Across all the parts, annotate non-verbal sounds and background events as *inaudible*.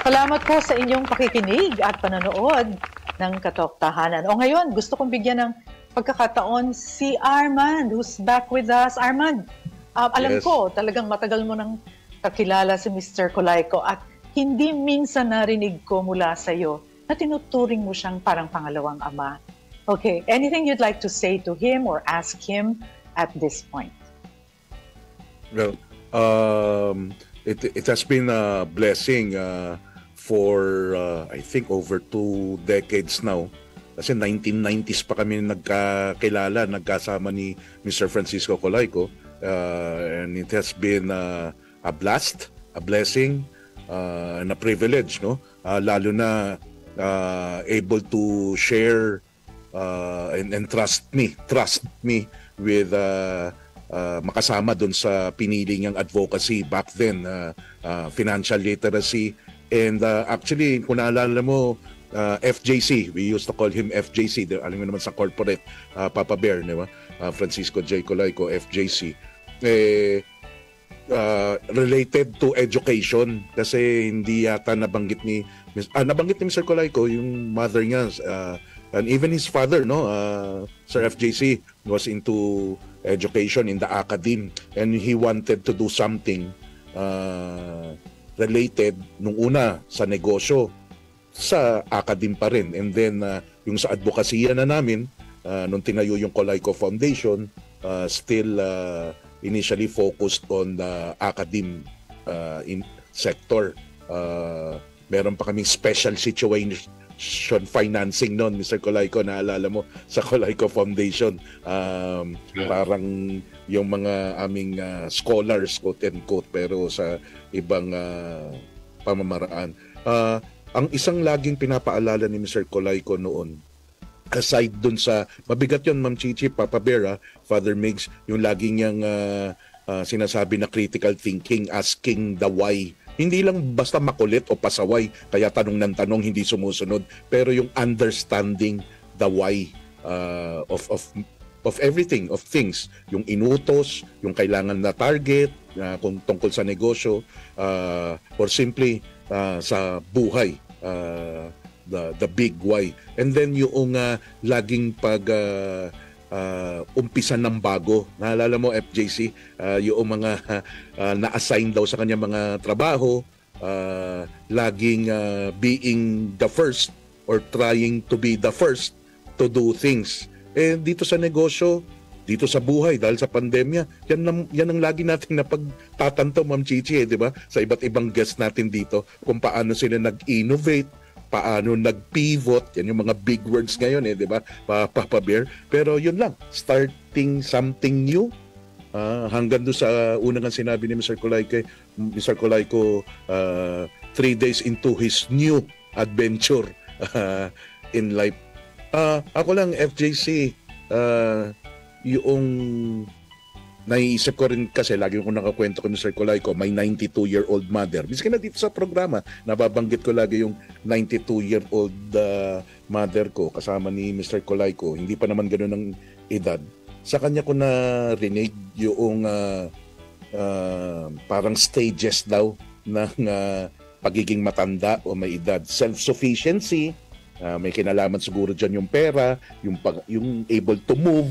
Salamat po sa inyong pakikinig at panonood ng Katok Tahanan. O ngayon, gusto kong bigyan ng pagkakataon si Armand, who's back with us. Armand, uh, alam yes. ko, talagang matagal mo nang kakilala si Mr. Colayco at hindi minsan narinig ko mula sa iyo na tinuturing mo siyang parang pangalawang ama. Okay, anything you'd like to say to him or ask him at this point? Well, um, it, it has been a blessing uh, for, uh, I think, over two decades now kasi 1990s pa kami nagkakilala, nagkasama ni Mr. Francisco Colayco. Uh, and it has been uh, a blast, a blessing, uh, and a privilege, no? Uh, lalo na uh, able to share uh, and, and trust me, trust me with uh, uh, makasama doon sa pinili niyang advocacy back then, uh, uh, financial literacy. And uh, actually, kung naalala mo, uh, FJC. We used to call him FJC. Alam mo naman sa corporate, uh, Papa Bear, di ba? Uh, Francisco J. Colayco, FJC. Eh, uh, related to education kasi hindi yata nabanggit ni ah, nabanggit ni Mr. Colayco yung mother niya uh, and even his father no uh, Sir FJC was into education in the academe and he wanted to do something uh, related nung una sa negosyo sa academe pa rin. And then uh, yung sa advokasya na namin, uh, nung tinayo yung Colayco Foundation, uh, still uh, initially focused on the academe uh, in sector. Uh, meron pa kaming special situation financing noon, Mr. Colayco, naalala mo, sa Colayco Foundation. Um, yeah. Parang yung mga aming uh, scholars, quote and quote, pero sa ibang uh, pamamaraan. Uh, ang isang laging pinapaalala ni Mr. Colayco noon, aside dun sa, mabigat yon Ma'am Chichi, Papa Bear, Father Migs, yung laging niyang uh, uh, sinasabi na critical thinking, asking the why. Hindi lang basta makulit o pasaway, kaya tanong ng tanong, hindi sumusunod, pero yung understanding the why uh, of, of of everything, of things. Yung inutos, yung kailangan na target, uh, kung tungkol sa negosyo, uh, or simply uh, sa buhay uh, the the big why and then yung uh, laging pag uh, uh, umpisa ng bago naalala mo FJC uh, yung mga *laughs* uh, na-assign daw sa kanya mga trabaho uh, laging uh, being the first or trying to be the first to do things eh dito sa negosyo dito sa buhay dahil sa pandemya. Yan, na, yan ang lagi natin na pagtatanto, Ma'am Chichi, eh, di ba? Sa iba't ibang guest natin dito, kung paano sila nag-innovate, paano nag-pivot, yan yung mga big words ngayon, eh, di ba? Papa Bear. Pero yun lang, starting something new, uh, hanggang doon sa unang nga sinabi ni Mr. Colayco, Mr. Colayco, uh, three days into his new adventure uh, in life. Uh, ako lang, FJC, uh, yung naiisip ko rin kasi lagi ko nakakwento ko ni Sir Colayco, may 92-year-old mother. Miskin na dito sa programa, nababanggit ko lagi yung 92-year-old uh, mother ko kasama ni Mr. Colayco. Hindi pa naman ganoon ang edad. Sa kanya ko na rinig yung uh, uh, parang stages daw ng uh, pagiging matanda o may edad. Self-sufficiency, uh, may kinalaman siguro dyan yung pera, yung, pag, yung able to move,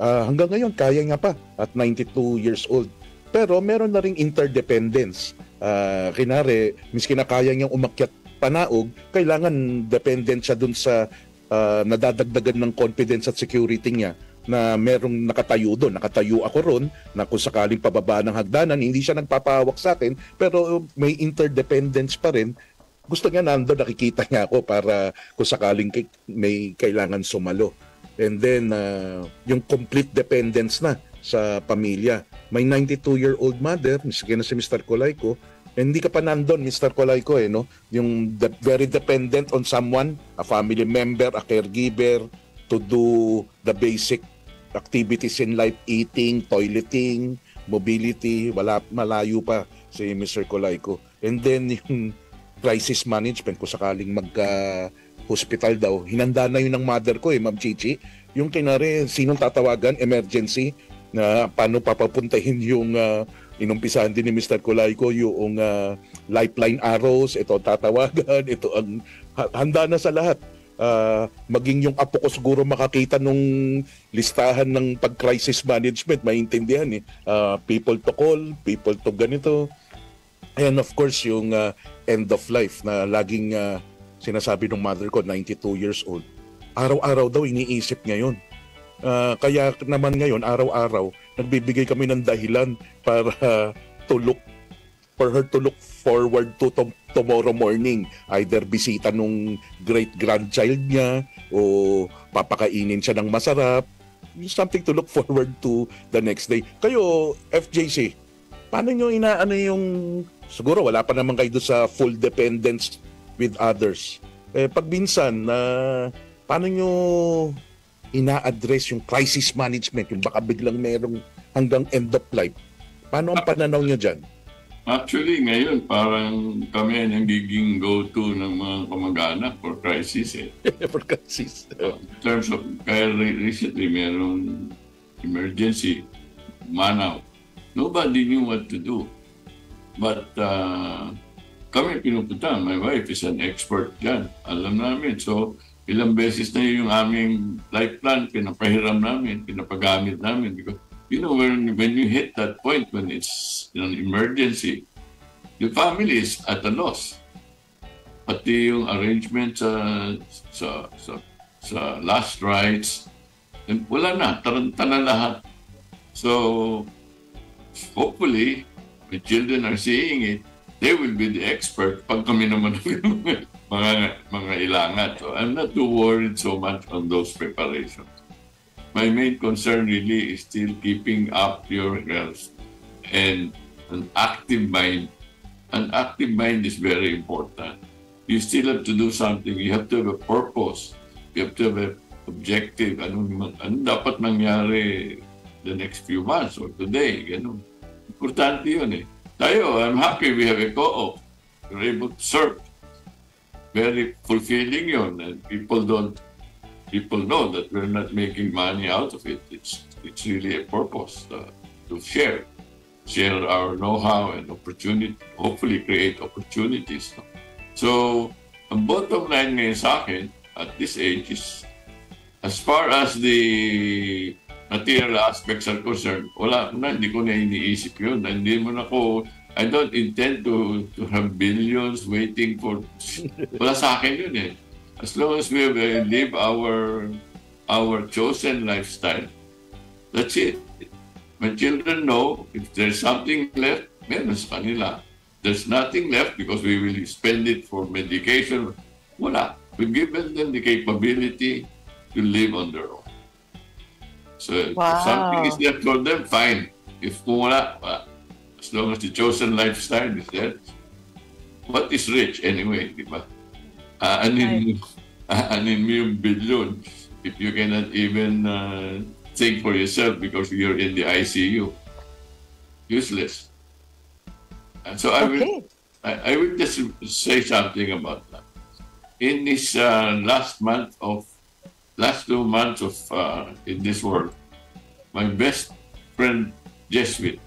uh, hanggang ngayon kaya nga pa at 92 years old. Pero meron na ring interdependence. Uh, kinare, miski na kaya niyang umakyat panaog, kailangan dependent siya dun sa uh, nadadagdagan ng confidence at security niya na merong nakatayo doon. Nakatayo ako ron na kung sakaling pababa ng hagdanan, hindi siya nagpapahawak sa akin, pero may interdependence pa rin. Gusto niya nando, nakikita niya ako para kung sakaling may kailangan sumalo. And then, uh, yung complete dependence na sa pamilya. May 92-year-old mother, miski na si Mr. Colayco, hindi ka pa nandun, Mr. Colayco, eh, no? Yung de- very dependent on someone, a family member, a caregiver, to do the basic activities in life, eating, toileting, mobility, wala, malayo pa si Mr. Colayco. And then, *laughs* yung crisis management, kung sakaling magka hospital daw. Hinanda na yun ng mother ko eh, Ma'am Chichi. Yung kinari, sinong tatawagan, emergency, na paano papapuntahin yung uh, inumpisahan din ni Mr. Kulayko yung uh, lifeline arrows, ito tatawagan, *laughs* ito ang handa na sa lahat. Uh, maging yung apo ko siguro makakita nung listahan ng pag-crisis management, maintindihan eh. Uh, people to call, people to ganito. And of course, yung uh, end of life na laging uh, sinasabi ng mother ko, 92 years old. Araw-araw daw iniisip ngayon. Uh, kaya naman ngayon, araw-araw, nagbibigay kami ng dahilan para uh, *laughs* to look for her to look forward to, to tomorrow morning. Either bisita nung great-grandchild niya o papakainin siya ng masarap. Something to look forward to the next day. Kayo, FJC, paano nyo inaano yung... Siguro wala pa naman kayo sa full dependence with others. Eh, pag minsan, na uh, paano nyo ina-address yung crisis management, yung baka biglang merong hanggang end of life? Paano ang pananaw nyo dyan? Actually, ngayon, parang kami ang nagiging go-to ng mga kamag-anak for crisis eh. *laughs* for crisis. Uh, in terms of, kaya recently, merong emergency, manaw. Nobody knew what to do. But uh, kami pinupunta. My wife is an expert dyan. Alam namin. So, ilang beses na yung aming life plan, pinapahiram namin, pinapagamit namin. Because you know, when, when you hit that point, when it's an emergency, the family is at a loss. Pati yung arrangement sa, sa, sa, sa last rites, wala na, taranta na lahat. So, hopefully, the children are seeing it, they will be the expert pag kami naman *laughs* mga, mga ilangat. So, I'm not too worried so much on those preparations my main concern really is still keeping up your health and an active mind. An active mind is very important. You still have to do something. You have to have a purpose. You have to have an objective. Ano, ano dapat mangyari the next few months or today. Ganun. Importante yun eh. Tayo, I'm happy we have a co-op. We're able to serve. Very fulfilling yun. And people don't people know that we're not making money out of it. It's it's really a purpose uh, to share, share our know-how and opportunity. Hopefully, create opportunities. So, ang bottom line ngayon sa akin at this age is, as far as the material aspects are concerned, wala na, hindi ko na iniisip yun. Hindi mo na ko, I don't intend to, to have billions waiting for, wala sa akin yun eh as long as we live our our chosen lifestyle, that's it. My children know if there's something left, meron sa kanila. There's nothing left because we will spend it for medication. Wala. We've given them the capability to live on their own. So wow. if something is there for them, fine. If wala. As long as the chosen lifestyle is there. What is rich anyway, di ba? aanin, right. aanin mo yung billion if you cannot even uh, think for yourself because you're in the ICU. Useless. And so I will, I, I will just say something about that. In this uh, last month of, last two months of uh, in this world, my best friend Jesuit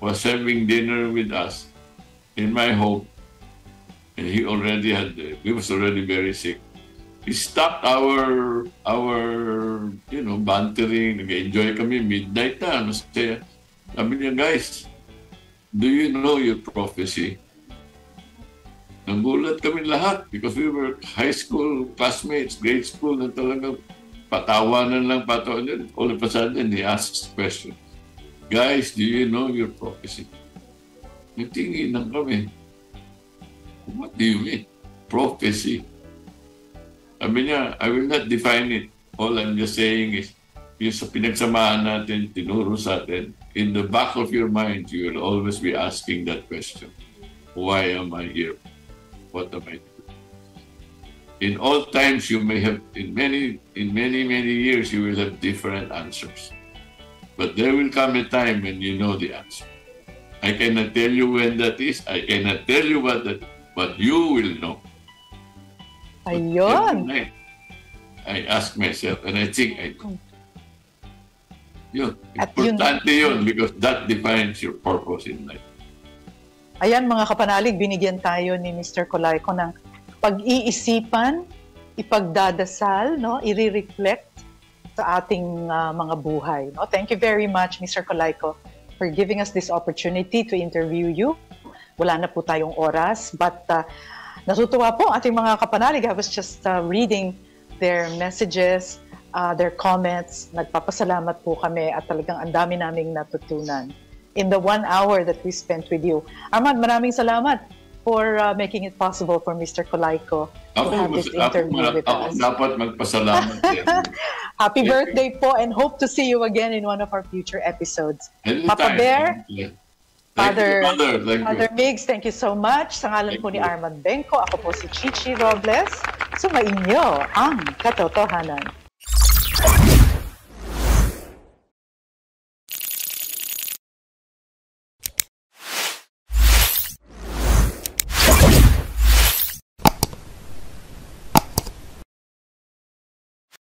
was having dinner with us in my home and he already had, he was already very sick. He stopped our, our, you know, bantering, nag-enjoy kami, midnight na, masaya. Sabi niya, guys, do you know your prophecy? Nagulat kami lahat because we were high school classmates, grade school na talagang patawanan lang patawanan. All of a sudden, he asks the question, Guys, do you know your prophecy? Nagtingin lang kami. What do you mean? Prophecy. Sabi niya, I will not define it. All I'm just saying is, yung sa pinagsamahan natin, tinuro sa atin, in the back of your mind, you will always be asking that question. Why am I here? What am I doing? In all times, you may have, in many, in many, many years, you will have different answers. But there will come a time when you know the answer. I cannot tell you when that is. I cannot tell you what that but you will know. Ayun. I ask myself, and I think I. At yun- Importante yun because that defines your purpose in life. Ayan mga kapanalig, binigyan tayo ni Mr. Colayco ng pag-iisipan, ipagdadasal, no, i-reflect sa ating ah, mga buhay. No? Thank you very much, Mr. Colayco, for giving us this opportunity to interview you. Wala na po tayong oras, but uh, natutuwa po ating mga kapanalig. I was just uh, reading their messages, uh, their comments. Nagpapasalamat po kami at talagang ang dami naming natutunan in the one hour that we spent with you. Armand, maraming salamat for uh, making it possible for Mr. To Ako, have mas, this ako, interview ako, with us. dapat magpasalamat. *laughs* Happy Yes. birthday po and hope to see you again in one of our future episodes. Anytime. Papa Bear, Yeah. Father, you. Father Migs, thank you so much. Sa ngalan Thank po ni. Armand Benko, ako po si Chichi Robles. Sumainyo ang katotohanan.